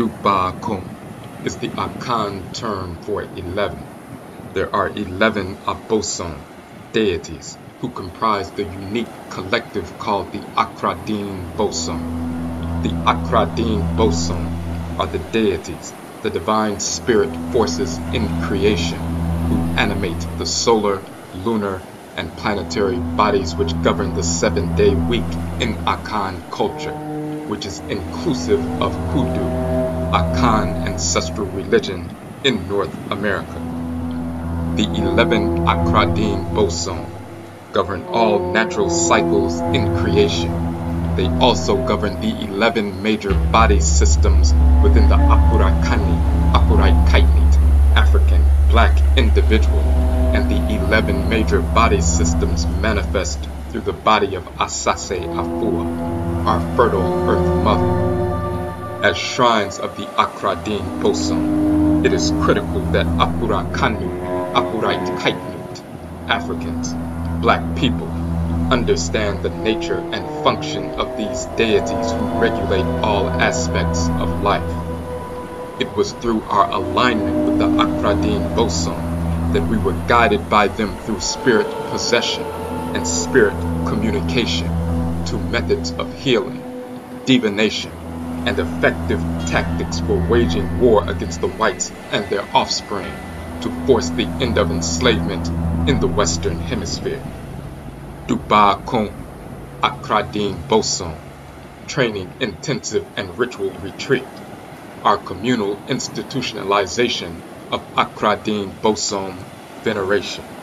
Duba is the Akan term for eleven. There are eleven Abosom deities who comprise the unique collective called the Akradin Bosom. The Akradin Bosom are the deities, the divine spirit forces in creation who animate the solar, lunar, and planetary bodies which govern the seven day week in Akan culture, which is inclusive of Hoodoo Akan ancestral religion in North America. The 11 Akradin Bosom govern all natural cycles in creation. They also govern the 11 major body systems within the Apurakani, Apurakainit, African black individual, and the 11 major body systems manifest through the body of Asase Afua, our fertile earth mother as shrines of the Akradin Bosom, it is critical that Apura Kanu, Apurite Kaitnut, Africans, black people, understand the nature and function of these deities who regulate all aspects of life. It was through our alignment with the Akradin Bosom that we were guided by them through spirit possession and spirit communication to methods of healing, divination, and effective tactics for waging war against the whites and their offspring to force the end of enslavement in the Western Hemisphere. Dubaako Akradin Bosom Training Intensive and Ritual Retreat Our communal institutionalization of Akradin Bosom veneration.